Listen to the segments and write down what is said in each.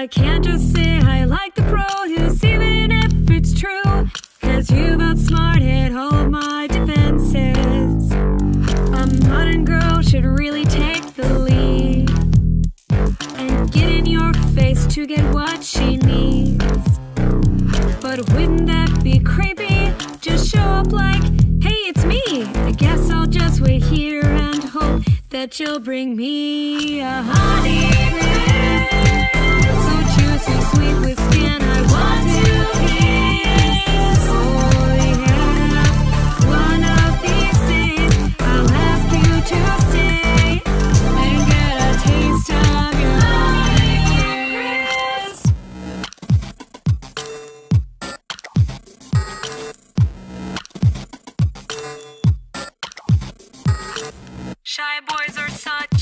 I can't just say I like the produce, even if it's true. Cause you've outsmarted all my defenses. A modern girl should really take the lead and get in your face to get what she needs. But wouldn't that be creepy? Just show up like, hey, it's me. I guess I'll just wait here and hope that you'll bring me a honey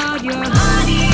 about your honey.